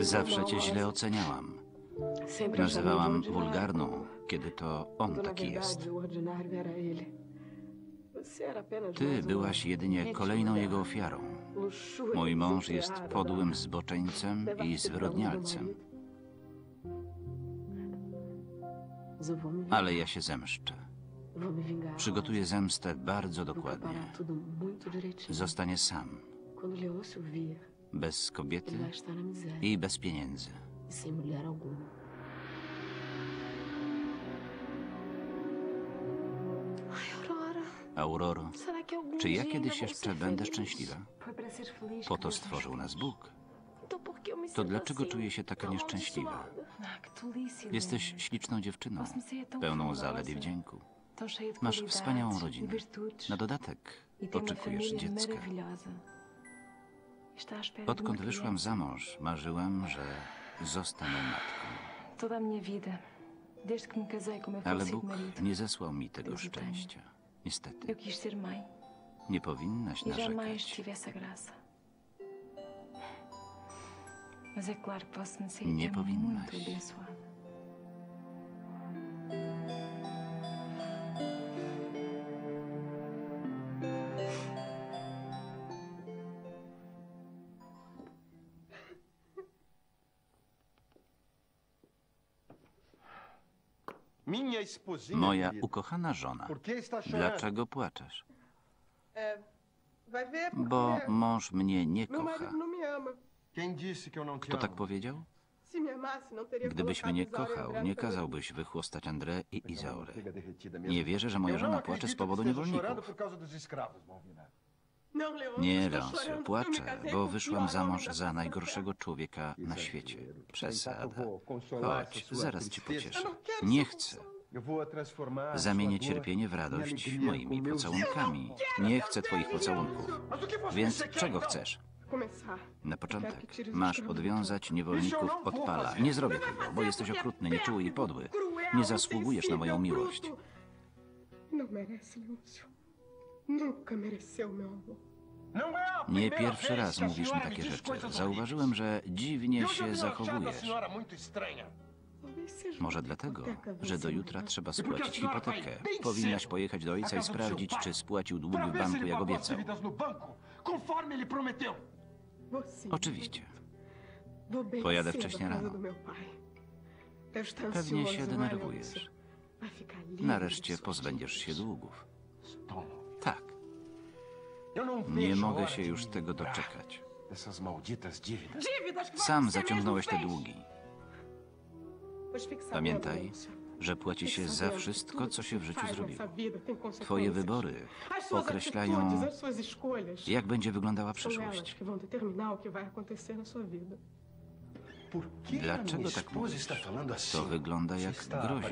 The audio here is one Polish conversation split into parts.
Zawsze cię źle oceniałam. Nazywałam wulgarną, kiedy to on taki jest. Ty byłaś jedynie kolejną jego ofiarą. Mój mąż jest podłym zboczeńcem i zwyrodnialcem, ale ja się zemszczę. Przygotuję zemstę bardzo dokładnie. Zostanie sam, bez kobiety i bez pieniędzy. Auroro, czy ja kiedyś jeszcze będę szczęśliwa? Po to stworzył nas Bóg. To dlaczego czuję się taka nieszczęśliwa? Jesteś śliczną dziewczyną, pełną zalet i wdzięku. Masz wspaniałą rodzinę. Na dodatek oczekujesz dziecka. Odkąd wyszłam za mąż, marzyłam, że zostanę matką. Ale Bóg nie zesłał mi tego szczęścia. Niestety, nie powinnaś narzekać. tive essa Moja ukochana żona, dlaczego płaczesz? Porque Bo mąż mnie nie marido kocha. não te Kto tak powiedział? Gdybyś mnie e kochał, nie no kazałbyś wychłostać André i Izaurę. Nie wierzę, że moja żona płacze z powodu niewolników. Nie, me płaczę, bo wyszłam za mąż za najgorszego człowieka na świecie. Przesada. Chodź, zaraz ci pocieszę. Nie chcę. Zamienię cierpienie w radość moimi pocałunkami. Nie chcę twoich pocałunków. Więc czego chcesz? Na początek masz odwiązać niewolników od pala. Nie zrobię tego, bo jesteś okrutny, nieczuły i podły. Nie zasługujesz na moją miłość. Merece. Nunca mereceu meu amor. Nie pierwszy raz mówisz mi takie rzeczy. Zauważyłem, że dziwnie się zachowujesz. Może dlatego, że do vencida. jutra trzeba spłacić hipotekę. Powinnaś pojechać do ojca i sprawdzić, czy spłacił długi w banku, jak obiecał. no. Oczywiście. Pojadę cedo wcześnie à casa rano. Pewnie się denerwujesz. Nareszcie pozbędziesz się długów. Nie vejo a mogę się już tego doczekać. Dívidas. Sam zaciągnąłeś te długi. Pamiętaj, że płaci się za wszystko, co się w życiu zrobiło. Twoje wybory określają, jak będzie wyglądała przyszłość. Dlaczego tak mówisz? To wygląda jak groźba.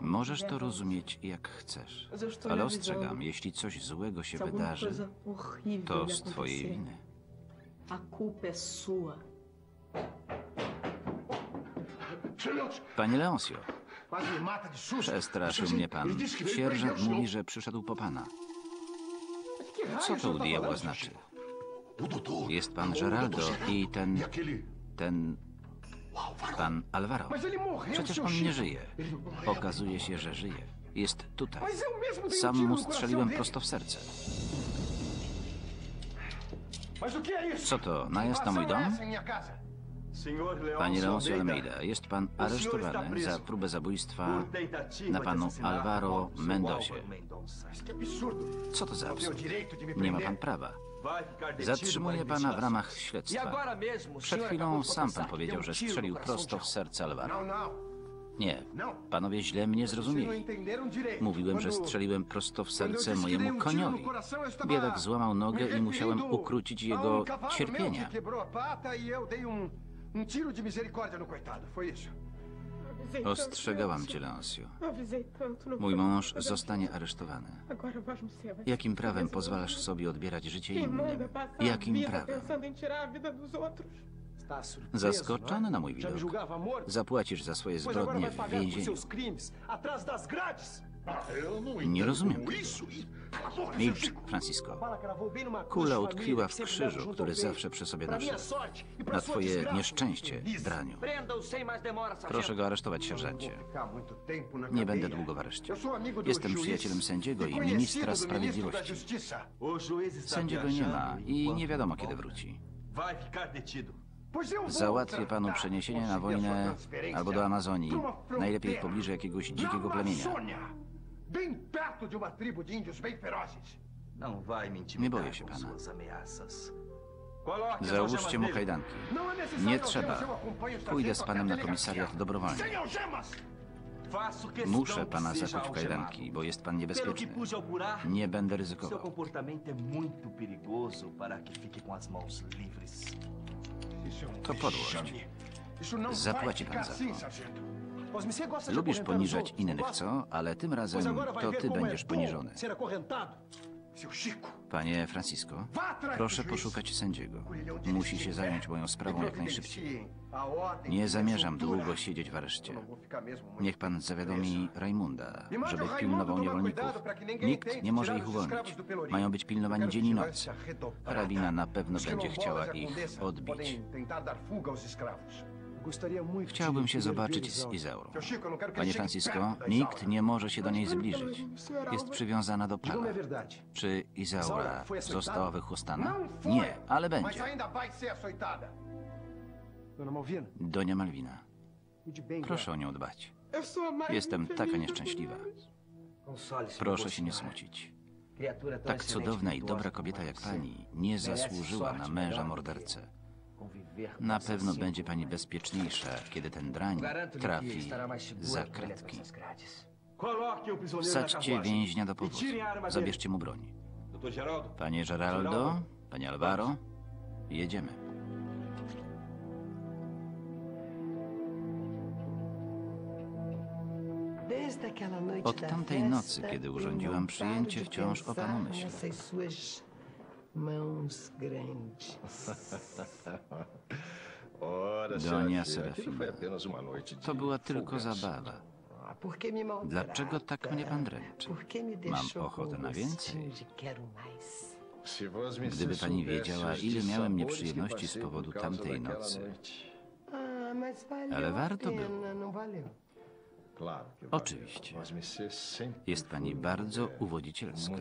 Możesz to rozumieć jak chcesz. Ale ostrzegam, jeśli coś złego się wydarzy, to z twojej winy. a culpa é sua. Silêncio! Panie Leoncio, przestraszył mnie pan. Sierżant mówi, że przyszedł po pana. Co to u diabła znaczy? Jest pan Geraldo i ten, ten. Pan Alvaro. Przecież on nie żyje. Okazuje się, że żyje. Jest tutaj. Sam mu strzeliłem prosto w serce. Co to, najazd na mój dom? Panie Leoncio Almeida, jest pan aresztowany za próbę zabójstwa na panu Alvaro Mendozie. Co to za absurd? Nie ma pan prawa. Zatrzymuję pana w ramach śledztwa. Przed chwilą sam pan powiedział, że no strzelił prosto w serce Alvaro. Não, não. Nie, Não. panowie źle mnie zrozumieli. Mówiłem, że strzeliłem prosto w serce mojemu no koniowi. Biedak złamał nogę i musiałem ukrócić jego cierpienia. um tiro de misericórdia no coitado. Foi isso. Ostrzegałam cię, Leoncio. Mój mąż zostanie aresztowany. Jakim prawem pozwalasz sobie odbierać życie innym? Jakim prawem? Zaskoczony na mój widok. Zapłacisz za swoje zbrodnie w więzieniu. Nie rozumiem tego. Milcz, Francisco. Kula utkwiła w krzyżu, który zawsze przy sobie noszę. Na twoje nieszczęście, draniu. Proszę go aresztować, sierżancie. Nie będę długo w areszcie. Jestem przyjacielem sędziego i ministra sprawiedliwości. Sędziego nie ma i nie wiadomo kiedy wróci. Załatwię panu przeniesienie na wojnę albo do Amazonii. Najlepiej w pobliżu jakiegoś dzikiego plemienia. Bem perto de uma tribo de índios bem ferozes. Não vai me Nie intimidar boję się com pana. Załóżcie mu kajdanki. Não é necessário Nie trzeba. Pójdę z panem na komisariat dobrowolnie. Muszę pana zakuć w kajdanki, bo jest pan niebezpieczny. Nie będę ryzykował. um To podłość. Zapłaci pan za to. Lubisz poniżać innych, co? Ale tym razem to ty będziesz poniżony. Panie Francisco, proszę poszukać sędziego. Musi się zająć moją sprawą jak najszybciej. Nie zamierzam długo siedzieć w areszcie. Niech pan zawiadomi Raimunda, żeby pilnował niewolników. Nikt nie może ich uwolnić. Mają być pilnowani dzień i noc. Hrabina na pewno będzie chciała ich odbić. Chciałbym się zobaczyć z. Izaurą. Panie Francisco, nikt nie może się do niej zbliżyć. Jest przywiązana do Diga-me a pana. verdade. Czy Izaura została foi, Nie, ale będzie. Dona Malvina, Donia Malwina, proszę o nią dbać. Jestem taka nieszczęśliwa. Proszę się nie smucić. Tak cudowna i dobra kobieta jak pani nie zasłużyła na męża mordercę. Na pewno będzie pani bezpieczniejsza, kiedy ten drań trafi za kratki. na Wsadźcie więźnia do powozu. Zabierzcie mu broń. Geraldo, Panie Geraldo, panie Alvaro, jedziemy. Od tamtej nocy, kiedy urządziłam przyjęcie, wciąż o panu myślę. Donia Serafina, to była tylko zabawa. Dlaczego tak mnie pan dręczy? Mam ochotę na więcej. Gdyby pani wiedziała, ile miałem nieprzyjemności z powodu tamtej nocy. Ale warto było. Oczywiście. Jest pani bardzo uwodzicielska.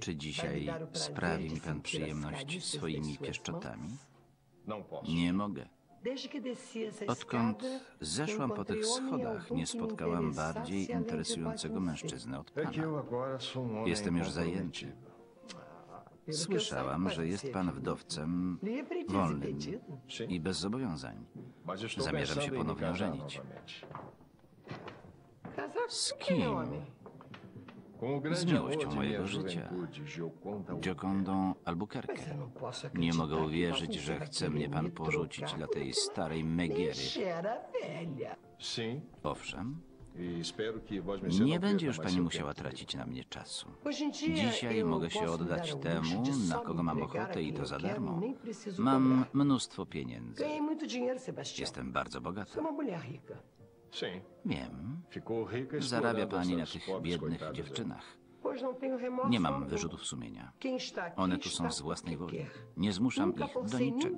Czy dzisiaj sprawi mi pan przyjemność swoimi pieszczotami? Nie mogę. Odkąd zeszłam po tych schodach, nie spotkałam bardziej interesującego mężczyznę od pana. Jestem już zajęty. Słyszałam, że jest pan wdowcem wolnym i bez zobowiązań. Zamierzam się ponownie ożenić. Z kim? Z miłością mojego życia. Giocondą Albuquerque. Nie mogę uwierzyć, że chce mnie pan porzucić dla tej starej Megiery. Owszem, nie będzie już pani musiała tracić na mnie czasu. Dzisiaj mogę się oddać temu, na kogo mam ochotę i to za darmo. Mam mnóstwo pieniędzy. Jestem bardzo bogata. Wiem, zarabia pani na tych biednych dziewczynach. Nie mam wyrzutów sumienia. One tu są z własnej woli. Nie zmuszam ich do niczego.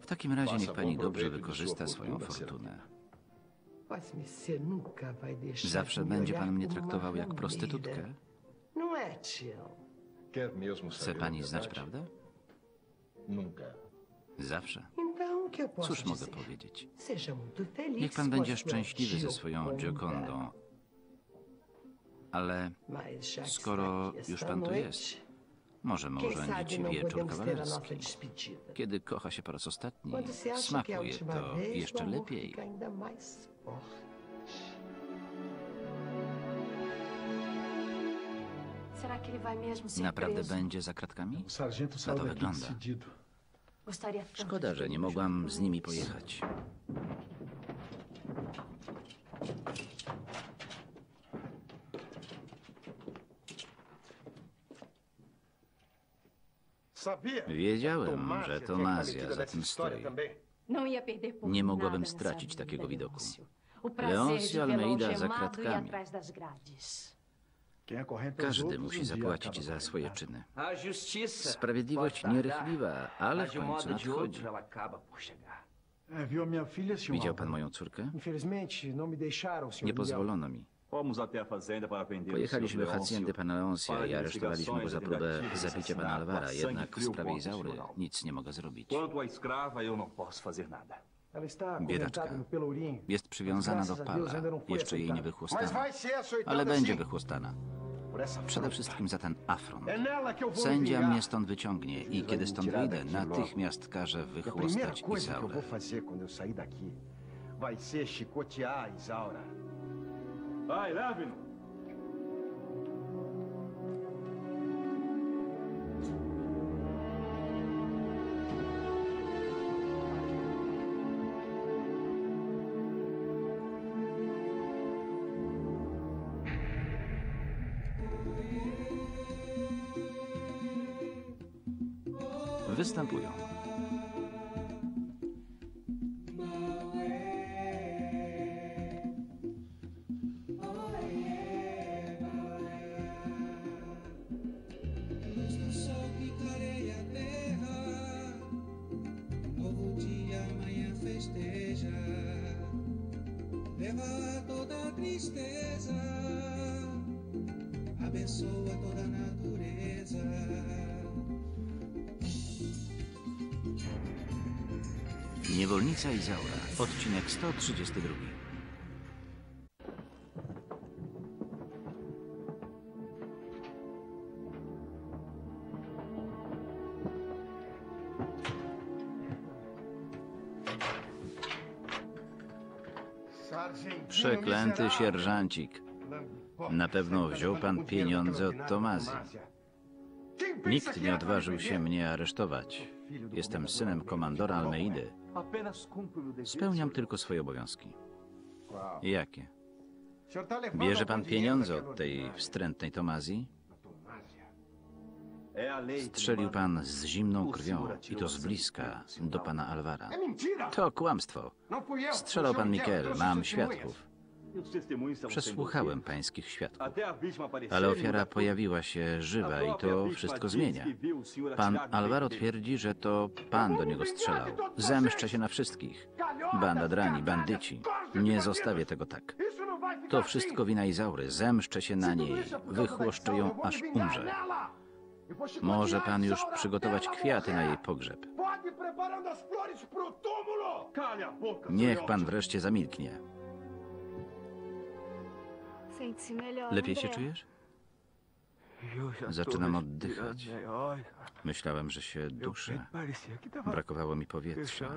W takim razie niech pani dobrze wykorzysta swoją fortunę. Zawsze będzie pan mnie traktował jak prostytutkę? Chce pani znać prawdę? Zawsze. Cóż mogę powiedzieć? Niech pan będzie szczęśliwy ze swoją Giocondą. Ale skoro już pan tu jest, możemy urządzić wieczór kawalerski. Kiedy kocha się po raz ostatni, smakuje to jeszcze lepiej. Naprawdę będzie za kratkami? Na to wygląda. Szkoda, że nie mogłam z nimi pojechać. Wiedziałem, że to Mazja za tym stoi. por Nie mogłabym stracić takiego widoku. Leôncio. O prazer Leôncio de vê-lo Almeida za kratkami. Każdy musi um zapłacić za swoje czyny. Sprawiedliwość nierychliwa, ale w um końcu nadchodzi. Widział pan moją córkę? Infelizmente, não me deixaram, senhor Nie pozwolono mi. Pojechaliśmy do hacjendy pana Leoncia Para i aresztowaliśmy go za próbę e zabicia pana Alvara, jednak w sprawie Izaury nic nie mogę zrobić. Quanto à escrava, eu não posso fazer nada. Biedaczka. no. Jest przywiązana do Pala. Jeszcze jej nie wychłostano. Ale będzie wychłostana. Przede wszystkim za ten afront. Sędzia mnie stąd wyciągnie i kiedy stąd wyjdę, natychmiast każę E wychłostać Izaurę. ser chicotear a Isaura. Vai, leve-no! 但不要。Niewolnica Izaura, odcinek 132. Sargentinho Przeklęty sierżancik. Na pewno wziął pan pieniądze od Tomazji. Nikt nie odważył się mnie aresztować. Jestem synem komandora Almeidy. Spełniam tylko swoje obowiązki. Jakie? Bierze algum pan pieniądze od tej wstrętnej Tomazji? Lei. que Strzelił pan z zimną krwią i to z bliska do pana Alvara. Mentira! To kłamstwo. Eu. Strzelał pan Mikel, mam świadków. Przesłuchałem pańskich świadków. Ale ofiara pojawiła się żywa i to wszystko zmienia. Pan no Alvaro twierdzi, że to pan do niego strzelał. Zemszczę się na wszystkich. Banda drani, bandyci. Nie zostawię tego tak. Ficar To wszystko wina Izaury. Zemszczę się na niej. Wychłoszczę ją aż umrze. Może pan już przygotować kwiaty na jej pogrzeb. Niech pan wreszcie zamilknie. Lepiej się czujesz? Zaczynam oddychać. Myślałem, że się duszę. Brakowało mi powietrza.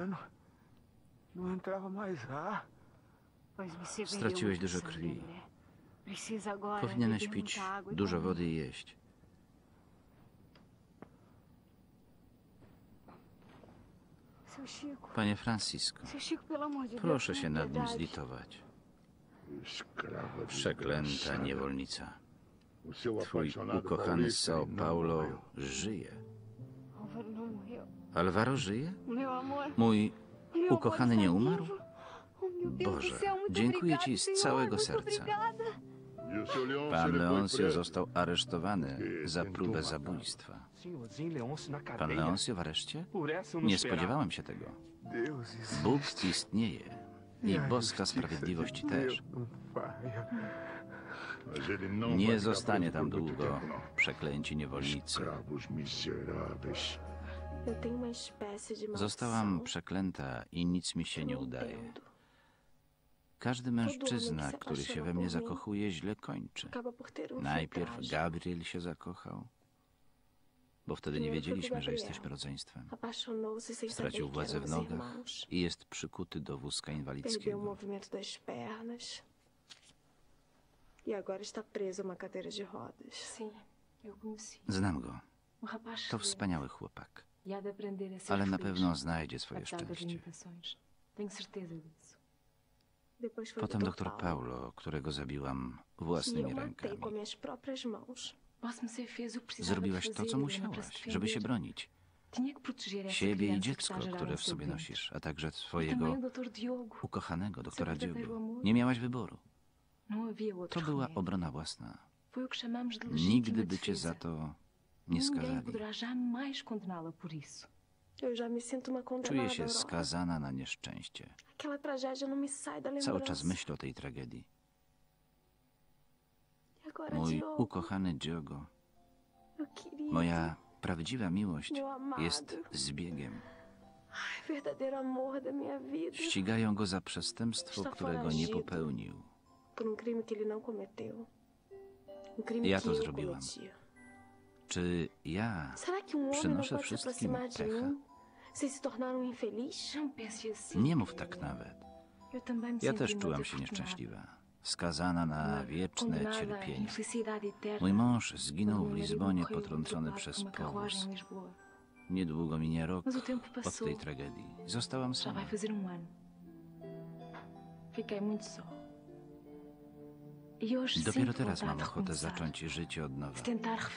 Straciłeś dużo krwi. Powinieneś pić dużo wody i jeść. Panie Francisco, proszę się nad nim zlitować. Przeklęta niewolnica. Twój ukochany z Paulista São não Paulo żyje. Alvaro żyje? Mój ukochany nie umarł? Boże, dziękuję ci z całego serca. Pan Leoncio został aresztowany za próbę zabójstwa. Pan. Leoncio w areszcie? Nie spodziewałem się tego. Bóg istnieje i boska sprawiedliwość też. Nie zostanie tam długo, przeklęci niewolnicy. Zostałam przeklęta i nic mi się nie udaje. Każdy mężczyzna, który się we mnie zakochuje, źle kończy. Najpierw. Gabriel się zakochał, bo wtedy nie wiedzieliśmy, że jesteśmy rodzeństwem. Stracił władzę w nogach i jest przykuty do wózka inwalidzkiego. Znam go. To wspaniały chłopak, ale na pewno znajdzie swoje das szczęście. Potem doktor Paulo, którego zabiłam własnymi rękami. Zrobiłaś to, co musiałaś, żeby się bronić. Siebie i dziecko, które no w sobie nosisz, a także twojego também o Dr. Diogo. ukochanego doktora amor. Nie miałaś wyboru. Havia To była obrona własna. Nigdy by cię za to nie skazali. Czuję się skazana na nieszczęście. Cały czas myślę o tej tragedii. Mój ukochany Diogo, queria... moja prawdziwa miłość jest zbiegiem. Ścigają go za przestępstwo, którego nie popełnił. Ja to zrobiłam. Czy ja przynoszę wszystkim pecha? Nie mów tak nawet. Ja też czułam się nieszczęśliwa. Skazana na wieczne cierpienie. Mój mąż zginął w Lizbonie potrącony przez powóz. Niedługo minie rok od tej tragedii. Zostałam sama. um. E Dopiero teraz mam ochotę zacząć życie od nowa.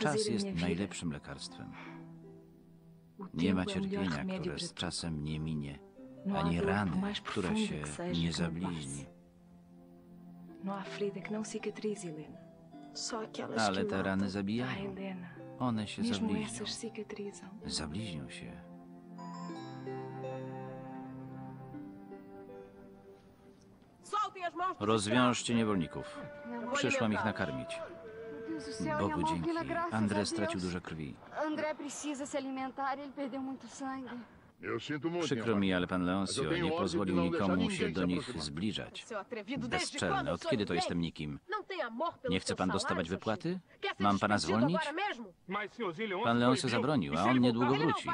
Czas jest najlepszym lekarstwem. Nie ma cierpienia, które z czasem nie minie, ani rany, która się nie zabliźni. Não há ferida que não cicatrize, Helena. Só aquelas Ale que te matam. rany Ah, zabijają. Helena. One się Mesmo zabliźnią. essas cicatrizam. Zabliźnią się. Rozwiążcie niewolników. Przyszłam ich nakarmić. Deus do céu, minha Bogu mão dzięki. fina, graças a André stracił Deus. dużo krwi. André precisa se alimentar, ele perdeu muito sangue. Przykro mi, ale pan Leoncio nie pozwolił nikomu się do nich zbliżać. Bezczelny, od kiedy to jestem nikim? Nie chce pan dostawać wypłaty? Mam pana zwolnić? Pan Leoncio zabronił, a on niedługo wróci.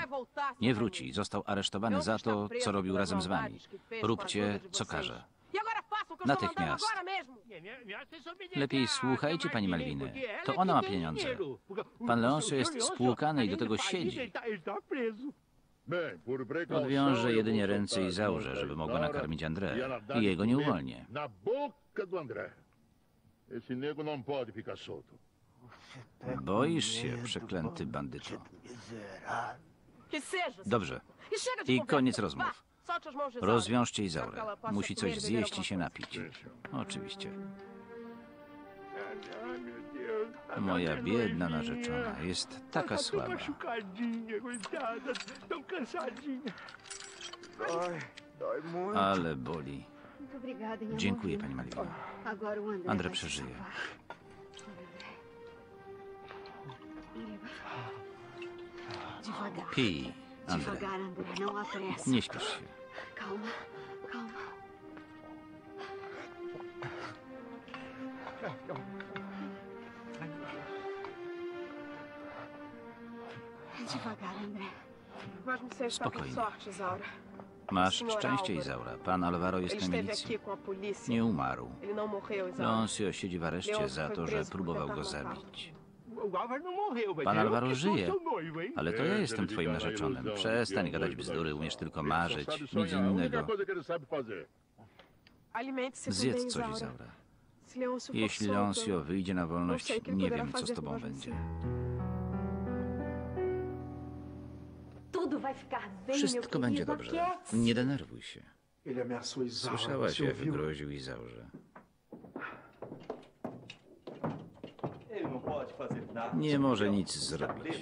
Nie wróci, został aresztowany za to, co robił razem z wami. Róbcie, co każe. Natychmiast. Lepiej słuchajcie pani Malwiny. To ona ma pieniądze. Pan Leoncio jest spłukany i do tego siedzi. Eu jedynie ręce i essa żeby mogła nakarmić André. I jego nie uwolnię. Boisz się, przeklęty bandyto. Dobrze. I koniec rozmów. Rozwiążcie Izaurę. Musi coś zjeść i się napić. Oczywiście. Moja biedna narzeczona jest taka słaba. Ale boli. Dziękuję, pani vai se przeżyje. Pij, há pressa. Nie śpiesz się. Calma, calma. Devagar, André. Spokojnie. Masz szczęście, Izaura. Pan Alvaro jest na milicji. Nie umarł. Leoncio siedzi w areszcie za to, że próbował go zabić. Pan Alvaro żyje. Ale to ja jestem twoim narzeczonym. Przestań gadać bzdury, umiesz tylko marzyć. Nic innego. Zjedz coś. Izaura. Jeśli Leoncio wyjdzie na wolność, nie wiem, co z tobą będzie. Wszystko będzie dobrze. Nie denerwuj się. Słyszałaś, jak groził Izaurze. Nie może nic zrobić.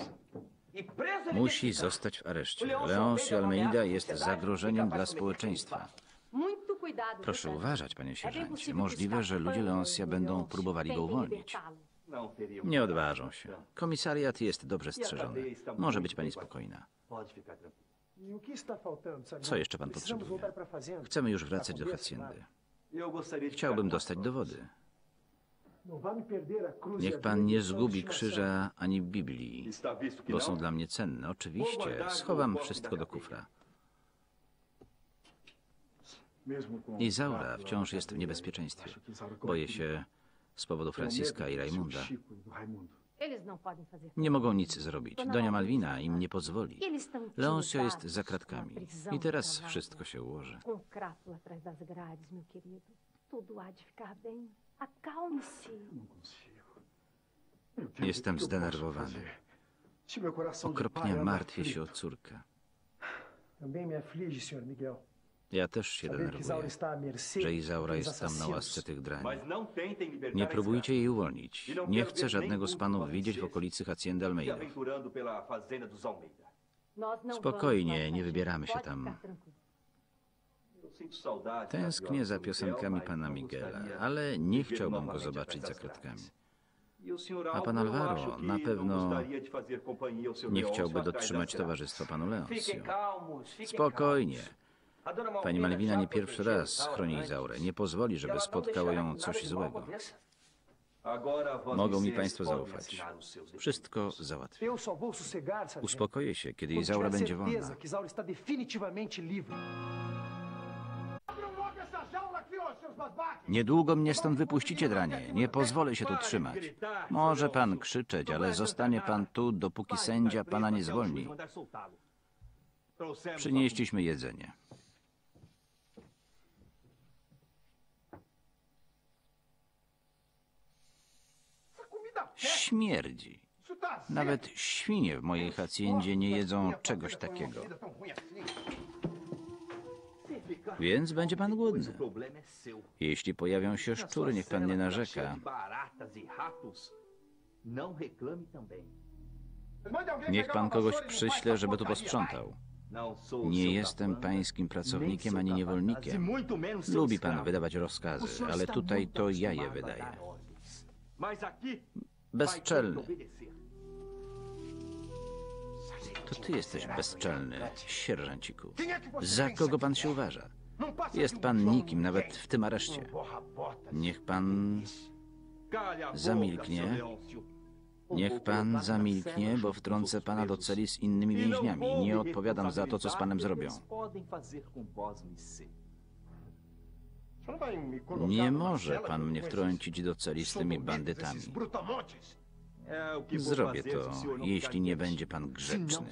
Musi zostać w areszcie. Leoncio Almeida jest zagrożeniem dla społeczeństwa. Proszę uważać, panie sierżancie. Możliwe, że ludzie Leoncja będą próbowali go uwolnić. Nie odważą się. Komisariat jest dobrze strzeżony. Może być pani spokojna. E? Co jeszcze pan potrzebuje? Chcemy już wracać do de Chciałbym dostać dowody. E Niech a pan nie zgubi krzyża ani Biblii, bo są dla mnie cenne. Oczywiście, schowam wszystko do kufra. Izaura wciąż jest w niebezpieczeństwie. Boję się z powodu Franciska i Raimunda. Nie mogą nic zrobić. Donia Malwina im nie pozwoli. Leoncio jest za kratkami. I teraz wszystko się ułoży. Jestem zdenerwowany. Okropnie martwię się o córkę. Também me aflige, senhor Miguel. Ja też się denerwuję, że Izaura jest tam na łasce tych drani. Nie próbujcie jej uwolnić. Nie chcę żadnego z panów widzieć w okolicy Hacienda Almeida. Spokojnie, nie wybieramy się tam. Tęsknię za piosenkami pana Miguela, ale nie chciałbym go zobaczyć za kratkami. A pan Alvaro na pewno nie chciałby dotrzymać towarzystwa panu Leoncio. Spokojnie. Pani Malwina nie pierwszy raz chroni Izaurę. Nie pozwoli, żeby spotkało ją coś złego. Mogą mi państwo zaufać. Wszystko załatwię. Uspokoję się, kiedy Izaura będzie wolna. Niedługo mnie stąd wypuścicie, dranie. Nie pozwolę się tu trzymać. Może pan krzyczeć, ale zostanie pan tu, dopóki sędzia pana nie zwolni. Przynieśliśmy jedzenie. Śmierdzi. Nawet świnie w mojej hacjendzie nie jedzą czegoś takiego. Więc będzie pan głodny. Jeśli pojawią się szczury, niech pan nie narzeka. Niech pan kogoś przyśle, żeby tu posprzątał. Nie jestem pańskim pracownikiem ani niewolnikiem. Lubi pan wydawać rozkazy, ale tutaj to ja je wydaję. Bezczelny. To ty jesteś bezczelny, sierżanciku. Za kogo pan się uważa? Jest pan nikim, nawet w tym areszcie. Niech pan Zamilknie. Niech pan zamilknie, bo wtrącę pana do celi z innymi więźniami. Nie odpowiadam za to, co z panem zrobią. Nie może pan mnie wtrącić do celi z tymi bandytami. Zrobię to, jeśli nie będzie pan grzeczny.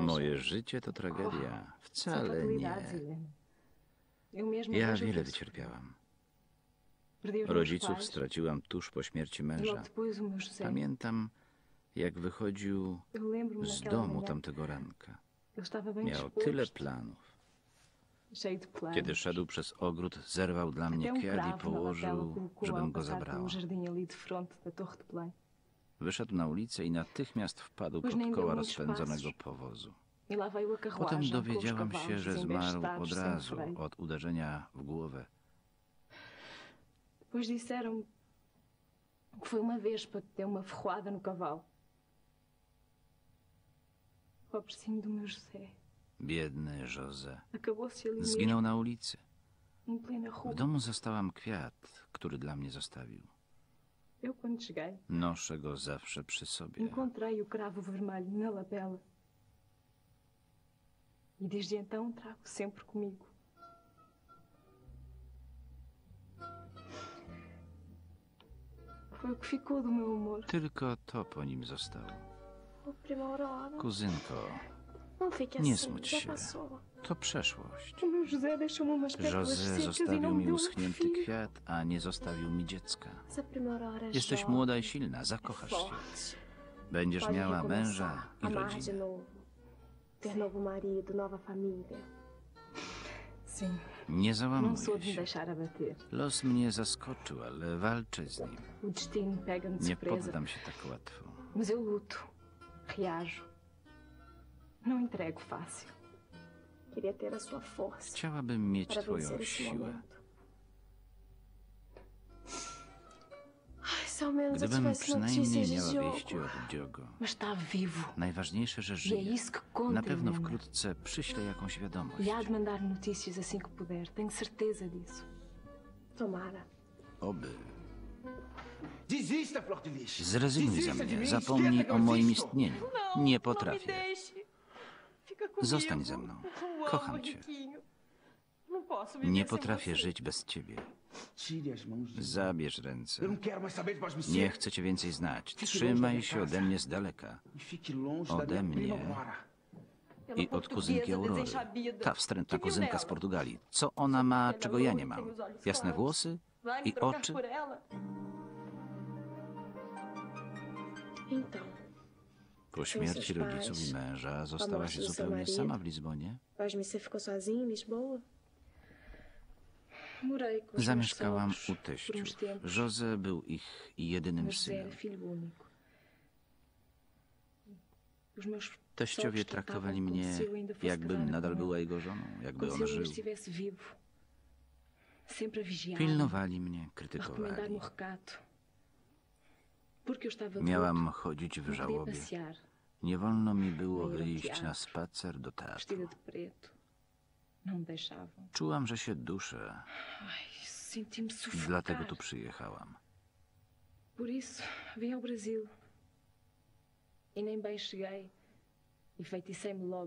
Moje życie to tragedia. Wcale nie. Ja wiele wycierpiałam. Rodziców straciłam tuż po śmierci męża. Pamiętam, jak wychodził z domu tamtego ranka. Miał tyle planów. Kiedy szedł przez ogród, zerwał dla mnie Até um kwiat i położył, żebym go passar zabrała. Wyszedł na ulicę i natychmiast wpadł pod koła rozpędzonego powozu. E Potem dowiedziałam się, że zmarł od razu od uderzenia w głowę. Depois disseram que foi uma vespa que deu uma ferroada no cavalo. Biedny José. Zginął na ulicy. W domu zostałam kwiat, który dla mnie zostawił. Noszę go zawsze przy sobie. encontrei o cravo vermelho na lapela. E desde então trago sempre comigo. Foi o que ficou do meu amor. Tylko to po nim zostało. Kuzynko, nie smuć się. To przeszłość. José zostawił mi uschnięty kwiat, a nie zostawił mi dziecka. Jesteś młoda i silna, zakochasz się. Będziesz miała męża i rodzinę. Nie me się. Los mnie zaskoczył, ale walczę z nim. Nie poddam się tak łatwo. Reajo. Não entrego fácil. Queria ter a sua força Chciałabym mieć para twoją esse siłę. momento. Ai, se ao menos eu Gdybym tivesse przynajmniej notícias de miała Diogo. wieści od Diogo. Mas está vivo. Najważniejsze, że E é żyje. isso que conta, Na pewno Helena. wkrótce przyślę jakąś wiadomość. E há de mandar notícias assim que puder. Tenho certeza disso. Tomara. Oby. Zrezygnuj ze mnie. Zapomnij o moim istnieniu. Nie potrafię. Zostań ze mną. Kocham cię. Nie potrafię żyć bez ciebie. Zabierz ręce. Nie chcę cię więcej znać. Trzymaj się ode mnie z daleka. Ode mnie. I od kuzynki Aurory. Ta wstrętna kuzynka z Portugalii. Co ona ma, czego ja nie mam? Jasne włosy i oczy? Então, Po śmierci rodziców i męża zostałaś zupełnie sama w Lizbonie? Paz me você ficou sozinho em Lisboa? Morei com os meus Zamieszkałam sogros u por uns teściów. tempos. José był ich jedynym Mas synem. era filho único. Os meus Teściowie sogros traktowali tratavam mnie, como se eu ainda fosse jakbym casada nadal com była ele. jego żoną, jakby Como se on ele ainda żył. estivesse vivo. Sempre vigiavam. Pilnowali mnie, a krytykowali. recomendar-me o recato. Porque eu estava de Miałam chodzić w żałobie. Nie wolno mi było No i wyjść na spacer do teatru. deixavam. Czułam, że się duszę, dlatego tu przyjechałam. Por isso, vim ao Brasil. E nem bem cheguei.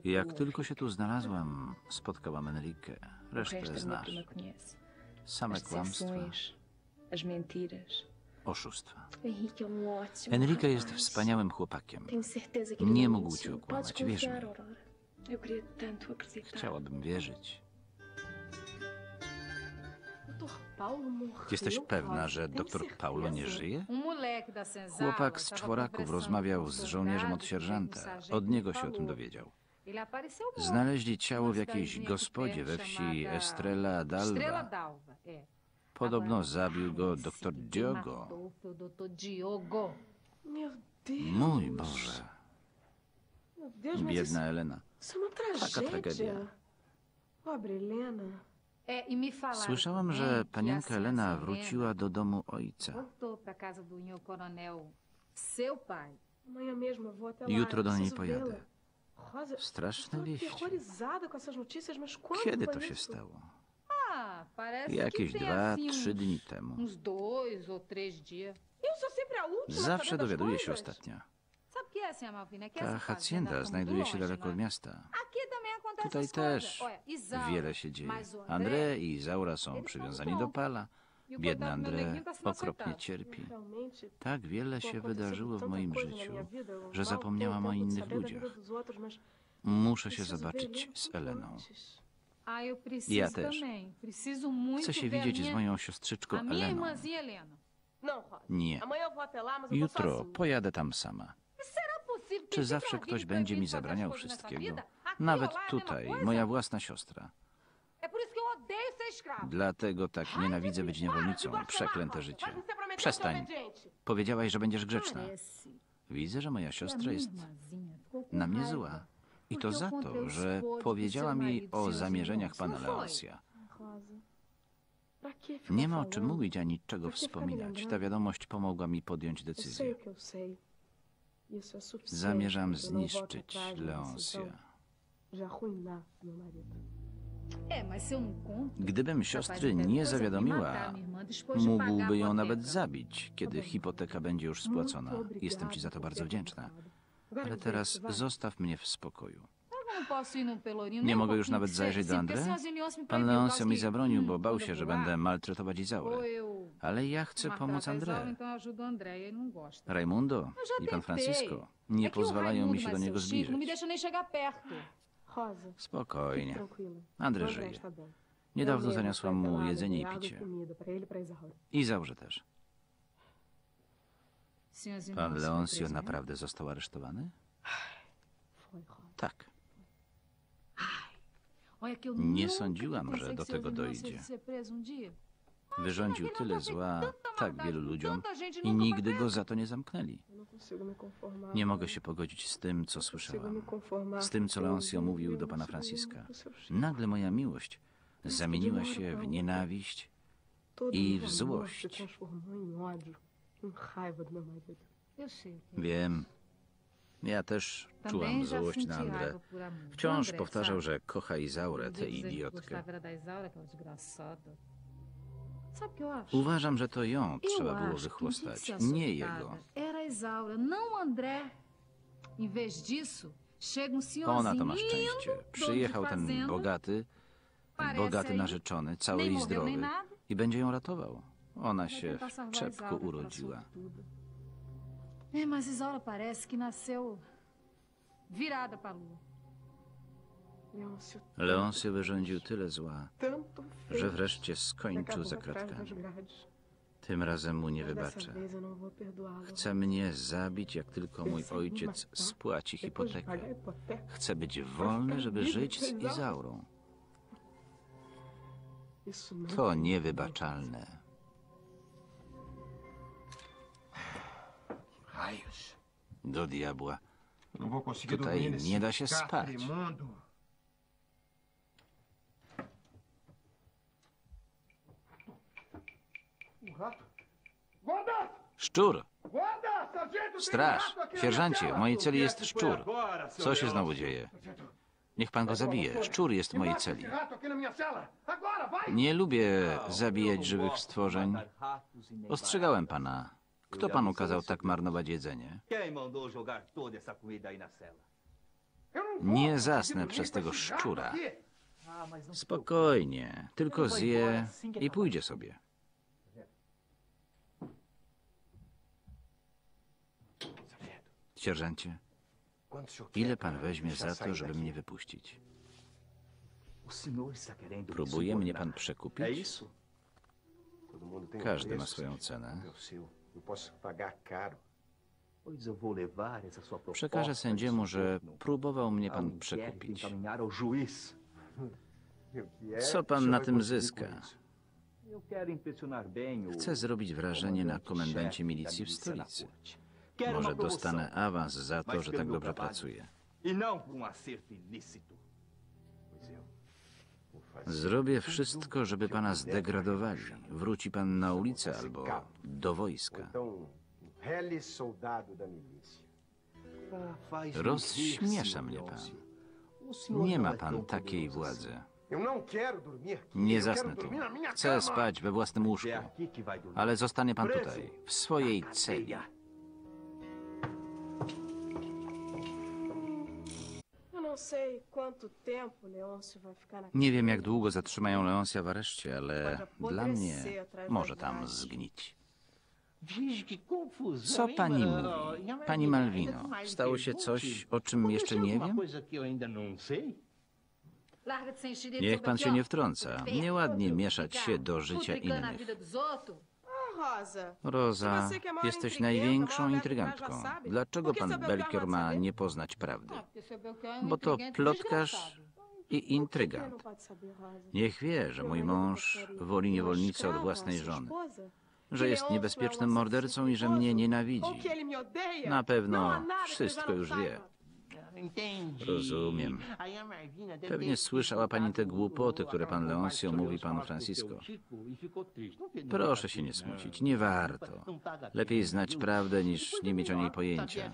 Jak tylko się tu znalazłam, spotkałam Enrique. Resztę znasz. Same kłamstwa, as mentiras. Oszustwa. Enrique jest wspaniałym chłopakiem. Nie mógł Podes okłamać, wierz mi. Chciałabym wierzyć. Morreu, Jesteś pewna, Rosa? że doktor? Paulo nie żyje? Chłopak z czworaków rozmawiał z żołnierzem od o sierżanta. Od niego się o tym dowiedział. Znaleźli ciało w jakiejś gospodzie we wsi Estrela d'Alva. Podobno zabił go doktor Diogo. Mój Boże, biedna Elena. Taka tragedia. Słyszałam, że panienka Elena wróciła do domu ojca. Jutro do niej pojadę. Straszne wieści. Kiedy to się stało? Parece Jakieś dwa, assim trzy uns, dni temu. uns dois ou três dias. Eu sou sempre a última a Zawsze dowiaduje się ostatnio. Ta hacienda znajduje się daleko od miasta. Tutaj też wiele się dzieje. André i Izaura są przywiązani do pala. E Biedny André okropnie cierpi. Tak wiele się wydarzyło w moim życiu, że zapomniałam o innych ludziach. Muszę się zobaczyć z Eleną. Ja też. Chcę się widzieć z moją siostrzyczką Eleną. Nie. Jutro pojadę tam sama. Czy zawsze ktoś będzie mi zabraniał wszystkiego? Nawet tutaj, moja własna siostra. Dlatego tak nienawidzę być niewolnicą. Przeklęte życie. Przestań. Powiedziałaś, że będziesz grzeczna. Widzę, że moja siostra jest na mnie zła. I to za to, że powiedziała mi o zamierzeniach pana ficar Nie ma o czym mówić ani czego wspominać. Ta wiadomość pomogła mi podjąć decyzję. Zamierzam zniszczyć conto, Gdybym siostry nie zawiadomiła, mógłby ją nawet zabić, kiedy hipoteka będzie już spłacona. Jestem ci za to bardzo wdzięczna. Ale teraz zostaw mnie w spokoju. Nie mogę już nawet zajrzeć do me Pan Leoncio mi zabronił, bo bał się, że będę maltretować Izaurę. Ale ja chcę pomóc André. Raimundo i pan. Francisco nie pozwalają mi się do niego zbliżyć. Spokojnie. André żyje. Niedawno zaniosłam mu jedzenie i picie. Izaurze też. Pan Leoncio naprawdę został aresztowany? Tak. Nie sądziłam, że do tego dojdzie. Wyrządził tyle zła tak wielu ludziom i foi nigdy go preso. za to nie zamknęli. Conformar. Nie mogę się pogodzić z tym, co me słyszałam. Z tym, co Leoncio mówił do pana Franciska. Nagle moja miłość zamieniła się w nienawiść i w złość. Transformou em ódio, em raiva do meu marido. Eu sei. que Wiem. Ja też czułam złość na do Wciąż powtarzał, że kocha Izaurę, tę idiotkę. Uważam, że to ją trzeba było wychłostać, nie jego. Um Ona to ma szczęście. Przyjechał ten bogaty, bogaty narzeczony, cały i zdrowy i będzie ją ratował. Ona się w czepku urodziła. É, mas Isaura parece que nasceu virada pra lua. Leôncio Leoncio wyrządził tyle zła, że wreszcie skończył za kratkami. Tym razem mu nie wybaczę. Chce mnie zabić, jak tylko mój ojciec spłaci hipotekę. Chcę być wolny, żeby żyć z Izaurą. To niewybaczalne. Do diabła. Tutaj nie da się spać. Szczur! Straż! Sierżancie, w mojej celi jest szczur. Co się znowu dzieje? Niech pan go zabije. Szczur jest w mojej celi. Nie lubię zabijać żywych stworzeń. Ostrzegałem pana. Kto panu kazał tak marnować jedzenie? Nie zasnę przez tego szczura. Spokojnie, tylko zje i pójdzie sobie. Sierżancie, ile pan weźmie za to, żeby mnie wypuścić? Próbuje mnie pan przekupić? Każdy ma swoją cenę. Przekażę sędziemu, że próbował mnie pan przekupić. E Co pan na tym zyska? Chcę zrobić wrażenie na komendancie milicji w stolicy. Może dostanę awans za to, że tak dobrze pracuję. E não por um acerto ilícito. Zrobię wszystko, żeby pana zdegradowali. Wróci pan na ulicę albo do wojska. Rozśmiesza mnie pan. Nie ma pan takiej władzy. Nie zasnę tu. Chcę spać we własnym łóżku. Ale zostanie pan tutaj, w swojej celi. Nie wiem, jak długo zatrzymają Leonsia w areszcie, ale dla mnie może tam zgnić. Co pani mówi? Pani Malwino, stało się coś, o czym jeszcze nie wiem? Niech pan się nie wtrąca. Nieładnie mieszać się do życia innych. Rosa. Jesteś największą intrygantką. Dlaczego pan Belkior ma nie poznać prawdy? Bo to plotkarz i intrygant. Niech wie, że mój mąż woli niewolnicę od własnej żony, że jest niebezpiecznym mordercą i że mnie nienawidzi. Na pewno wszystko już wie. Rozumiem. Pewnie słyszała pani te głupoty, które pan Leoncio mówi panu Francisco. Proszę się nie smucić, nie warto. Lepiej znać prawdę niż nie mieć o niej pojęcia.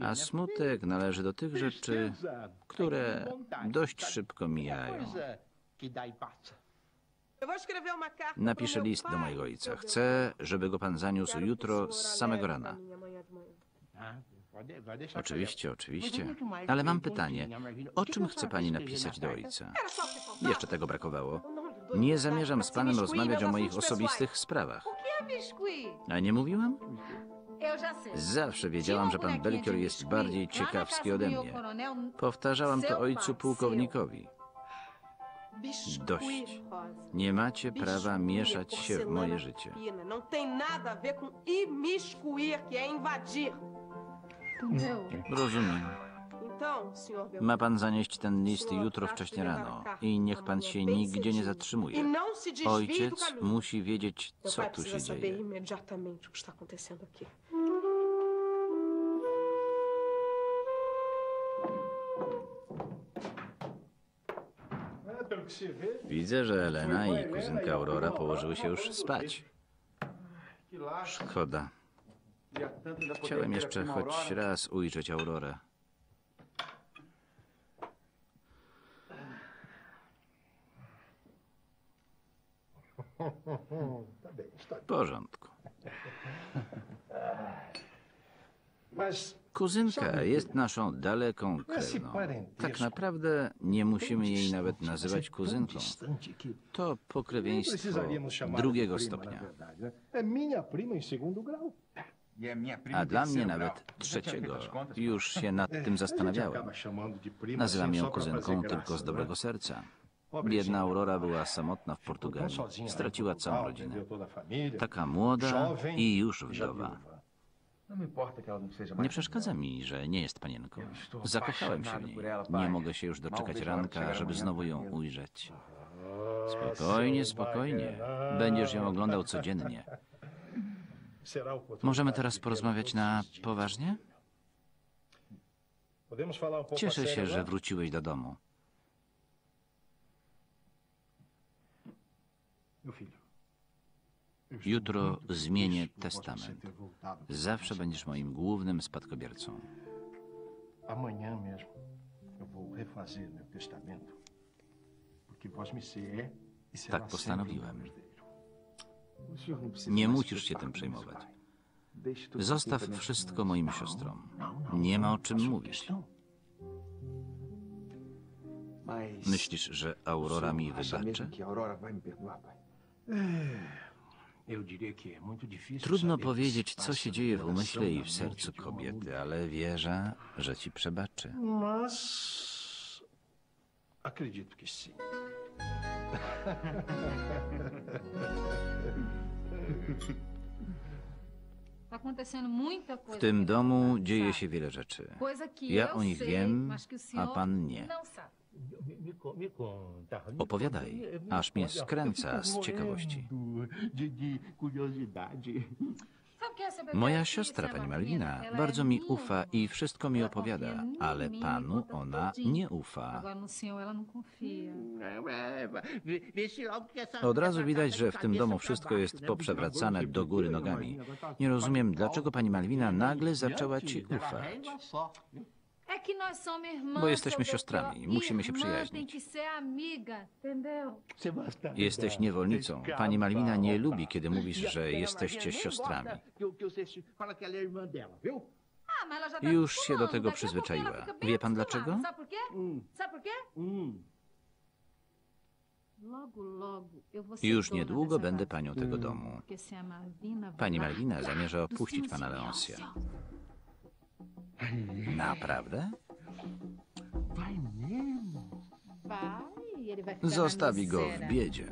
A smutek należy do tych rzeczy, które dość szybko mijają. Pro Napiszę list do mojego ojca. Chcę, żeby go pan zaniósł jutro z samego rana. Oczywiście, oczywiście. Ale mam pytanie. O czym chce pani napisać do ojca? Jeszcze tego brakowało. Nie zamierzam z panem rozmawiać o moich osobistych sprawach. A nie mówiłam? Zawsze wiedziałam, że pan Belkior jest bardziej ciekawski ode mnie. Powtarzałam to ojcu pułkownikowi. Dość. Nie macie prawa mieszać się w moje życie. Rozumiem. Ma pan zanieść ten list jutro wcześnie rano i niech pan się nigdzie nie zatrzymuje. Ojciec musi wiedzieć, co tu się dzieje. Widzę, że Elena i kuzynka Aurora położyły się już spać. Szkoda. Queria tanto ainda poder Chciałem jeszcze choć raz ujrzeć Aurorę. W porządku. Kuzynka jest naszą daleką krewną. Tak naprawdę nie musimy jej nawet nazywać kuzynką. To pokrewieństwo drugiego stopnia. A dla mnie nawet trzeciego. Już się nad tym zastanawiałem. Nazywam ją kuzynką tylko z dobrego serca. Biedna Aurora była samotna w Portugalii. Straciła całą rodzinę. Taka młoda i już wdowa. Nie przeszkadza mi, że nie jest panienką. Zakochałem się w niej. Nie mogę się już doczekać ranka, żeby znowu ją ujrzeć. Spokojnie, spokojnie. Będziesz ją oglądał codziennie. Możemy teraz porozmawiać na poważnie? Cieszę się, że wróciłeś do domu. Jutro zmienię testament. Zawsze będziesz moim głównym spadkobiercą. Amanhã mesmo eu vou refazer meu testamento. Porque vós me ser é e será Tak postanowiłem. Nie musisz się tym przejmować. Zostaw wszystko moim siostrom. Nie ma o czym mówić. Myślisz, że Aurora mi wybaczy? Trudno powiedzieć, co się dzieje w umyśle i w sercu kobiety, ale wierzę, że ci przebaczy. Mas acredito que sim. W tym domu dzieje się wiele rzeczy. Ja o nich wiem, a pan nie. Opowiadaj, aż mnie skręca z ciekawości. Moja siostra, pani? Malwina, bardzo mi ufa i wszystko mi opowiada, ale panu ona nie ufa. Od razu widać, że w tym domu wszystko jest poprzewracane do góry nogami. Nie rozumiem, dlaczego pani Malwina nagle zaczęła ci ufać. Bo jesteśmy siostrami, musimy się przyjaźnić. Jesteś niewolnicą. Pani Malwina nie lubi, kiedy mówisz, że jesteście siostrami. Ah, Już się do tego przyzwyczaiła. Wie pan dlaczego? Już niedługo będę panią tego domu. Pani Malwina zamierza opuścić pana Silêncio. Leonsia. Naprawdę? Zostawi go w biedzie.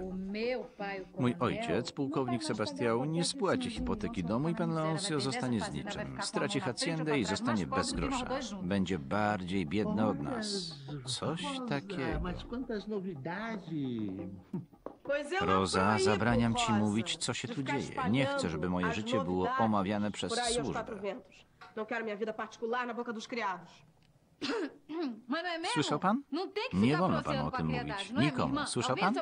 Mój ojciec, pułkownik Sebastiał, nie spłaci hipoteki domu i pan Leoncio zostanie z niczym. Straci hacjendę i zostanie bez grosza. Będzie bardziej biedny od nas. Coś takiego. Roza, zabraniam ci mówić, co się tu dzieje. Nie chcę, żeby moje życie było omawiane przez służbę. Não quero minha vida particular na boca dos criados. Mas não é mesmo? Słyszał pan? Nie ficar wolno panu o tym mówić. Nikomu. Słyszał pan?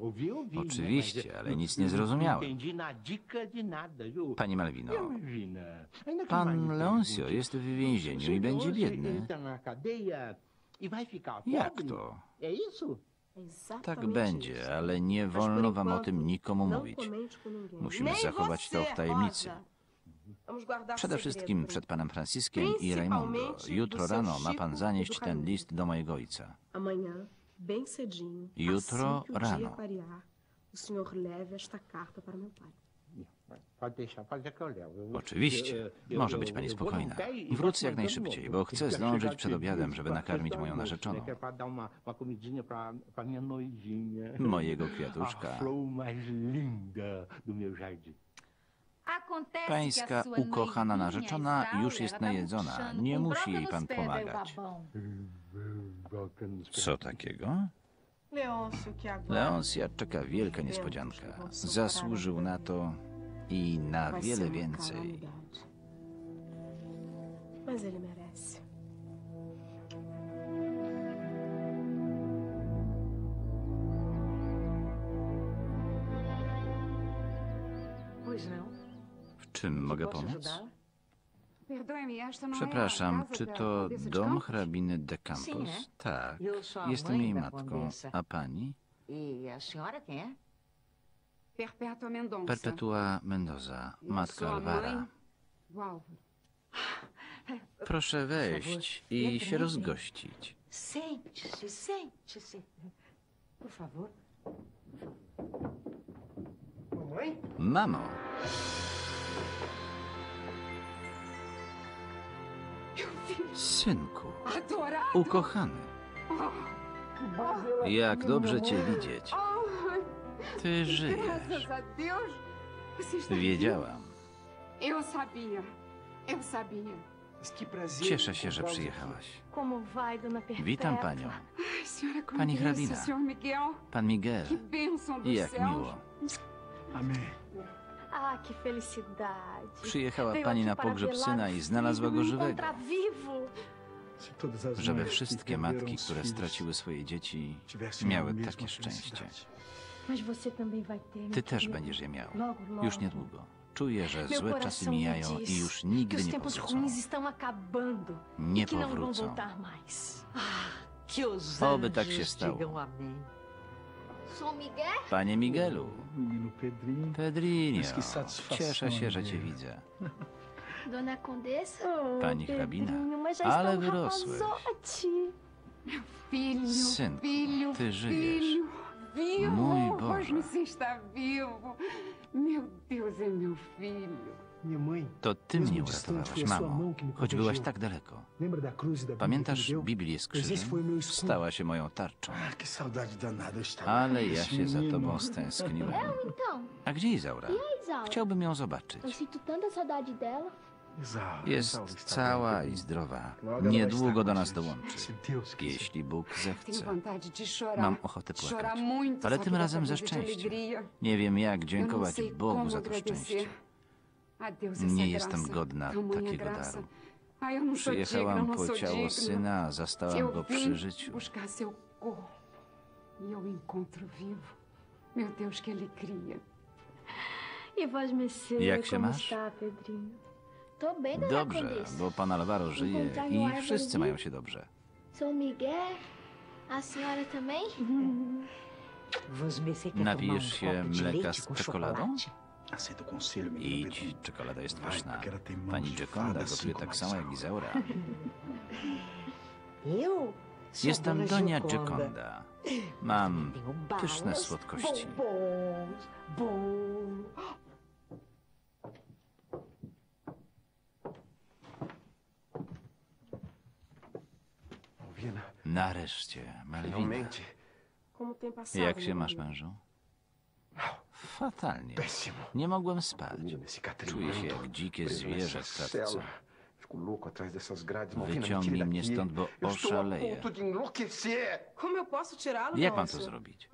Ouvi, ouvi. Oczywiście, ale nic nie zrozumiałem. Pani Malwino, pan Leoncio jest w więzieniu i będzie biedny. E vai ficar Jak to? É isso? Tak będzie, ale nie wolno wam o tym nikomu mówić. Musimy zachować to w tajemnicy. Przede wszystkim przed panem Franciskiem i Raimundo. Jutro rano ma pan zanieść ten list do mojego ojca. Jutro rano. Oczywiście. Może być pani spokojna. Wrócę jak najszybciej, bo chcę zdążyć przed obiadem, żeby nakarmić moją narzeczoną. Mojego kwiatuszka. Pańska ukochana narzeczona już jest najedzona. Nie musi jej pan pomagać. Co takiego? Leoncja czeka wielka niespodzianka. Zasłużył na to i na wiele więcej. Czym mogę pomóc? Przepraszam, czy to dom hrabiny de Campos? Tak, jestem jej matką. A pani? Perpetua Mendoza, matka Alvara. Proszę wejść i się rozgościć. Sente-se, sente-se. Por favor. Mamãe? Mamo, Synku, ukochany, jak dobrze cię widzieć. Ty żyjesz. Wiedziałam. Cieszę się, że przyjechałaś. Witam panią. Pani hrabina. Pan Miguel. Jak miło. Felicidade. Przyjechała pani na pogrzeb syna i znalazła go żywego. Żeby wszystkie matki, które straciły swoje dzieci, miały takie szczęście. Ty też będziesz je miał. Już niedługo. Czuję, że złe czasy mijają i już nigdy nie powrócą. Nie e powrócą. os Oby tak się stało. Miguel? Panie Miguelu, Pedrinho. Cieszę się, że cię widzę. Dona Condessa? Pani hrabina, ale wyrosłeś. Filho, Synku, filho, ty żyjesz. filho. Vivo. Mój Boże. Você está vivo. Meu Deus, é meu filho. To ty mnie uratowałaś, mamo, choć byłaś tak daleko. Pamiętasz? Biblię z krzyżem? Stała się moją tarczą. Ah. Ale ja się za tobą stęskniłem. A gdzie Izaura? Chciałbym ją zobaczyć. Jest cała i zdrowa. Niedługo do nas dołączy. Jeśli Bóg zechce. Mam ochotę płakać. Ale tym razem ze szczęścia. Nie wiem, jak dziękować Bogu za to szczęście. Nie jestem godna takiego daru. Przyjechałam po ciało syna, a zastałam go przy życiu. e. E Jak się masz? Dobrze, bo pan Alvaro żyje i árvore wszyscy mają się dobrze. Um się de mleka z czekoladą? Idź, czekolada jest pyszna. Pani Gioconda gotuje tak samo jak. Izaura. Jestem Donia Gioconda. Mam pyszne słodkości. Nareszcie, Malwina. Jak się masz, mężu? Fatalnie. Nie mogłem spać. Czuję się jak dzikie zwierzę w klatce. Wyciągnij mnie stąd, bo oszaleję. tirá-lo, Jak mam to zrobić?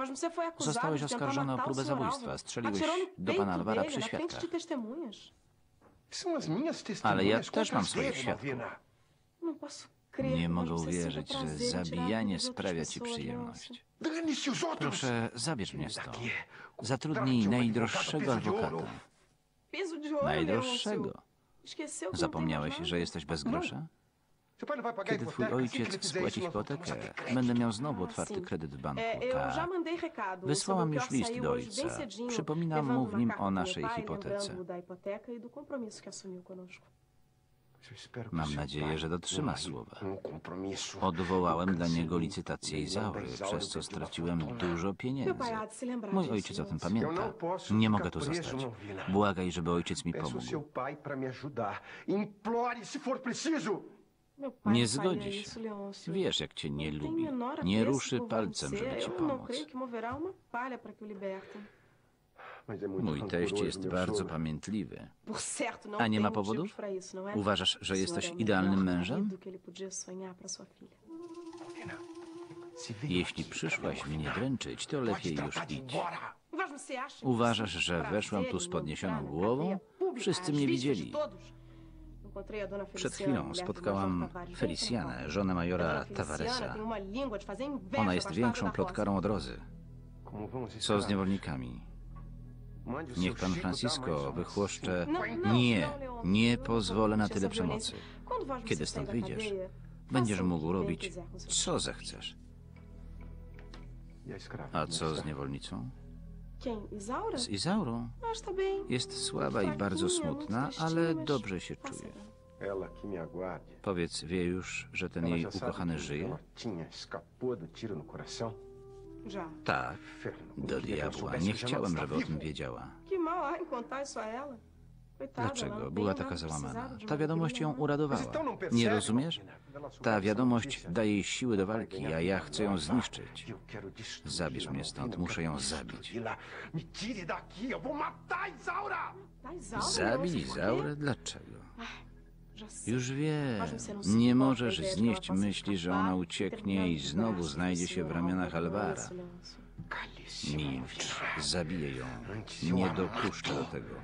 Zostałeś oskarżony o próbę zabójstwa. Strzeliłeś no do pana Alvara przy świadkach. Ale ja też mam swoich dele, świadków. Crer. Nie mogę uwierzyć, że zabijanie sprawia ci przyjemność. Proszę, zabierz mnie stąd. Zatrudnij najdroższego adwokata. Najdroższego. Zapomniałeś, że jesteś bez grosza? Kiedy twój ojciec spłaci hipotekę, będę miał znowu otwarty kredyt w banku. Eu já Tak. Wysłałam już list do ojca. Przypominam mu w nim o naszej hipotece. Mam nadzieję, że dotrzyma słowa. Odwołałem dla niego licytację Izaury, przez co straciłem dużo pieniędzy. Mój ojciec o tym pamięta. Nie mogę tu zostać. Błagaj, żeby ojciec mi pomógł. Nie zgodzi się. Wiesz, jak cię nie lubi. Nie ruszy palcem, żeby ci pomóc. Mój teść jest bardzo pamiętliwy. A nie ma powodów? Uważasz, że jesteś idealnym mężem? Jeśli przyszłaś mnie dręczyć, to lepiej już idź. Uważasz, że weszłam tu z podniesioną głową? Wszyscy mnie widzieli. Przed chwilą spotkałam central. żonę majora Tavaresa. Ona jest większą plotkarą od Rozy. Co z niewolnikami? Niech pan Francisco wychłoszcze... No, no, Nie, no, nie pozwolę na tyle przemocy. Kiedy stąd wyjdziesz, będziesz mógł robić, co zechcesz. A co z niewolnicą? Z Izaurą? Jest słaba i bardzo Fraquinha, muito smutna, ale dobrze się czuje. Powiedz, wie już, że ten jej ukochany żyje? Tak, do diabła. Nie chciałem, żeby o tym wiedziała. Dlaczego była taka załamana? Ta wiadomość ją uradowała. Nie rozumiesz? Ta wiadomość daje jej siły do walki, a ja chcę ją zniszczyć. Zabierz mnie stąd, muszę ją zabić. Zabić Izaurę? Dlaczego? Już wiem. Nie możesz znieść myśli, że ona ucieknie i znowu znajdzie się w ramionach Alvara. Milcz. Zabiję ją. Nie dopuszczę do tego.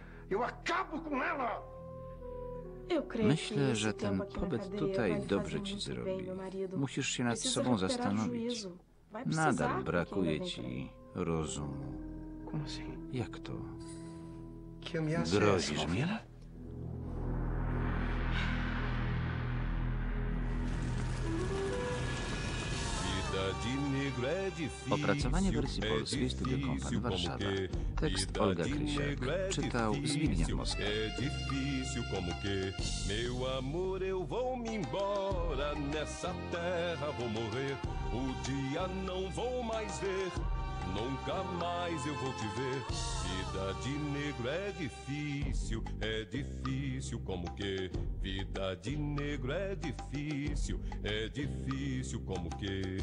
Myślę, że ten pobyt tutaj dobrze ci zrobi. Musisz się nad sobą zastanowić. Nadal brakuje ci rozumu. Jak to? Grozisz mi? Opracowanie wersji polskiej Studio Kompan Warszawa. Tekst Olga Krysiak. Czytał Zbigniew Moskwa. Meu amor, eu vou me embora. Nessa terra vou morrer. O dia não vou mais ver. Nunca mais eu vou te ver. Vida de negro é difícil, é difícil como que. Vida de negro é difícil, é difícil como que.